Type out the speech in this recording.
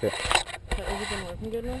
네. 자, 여기 좀 숨겨놓.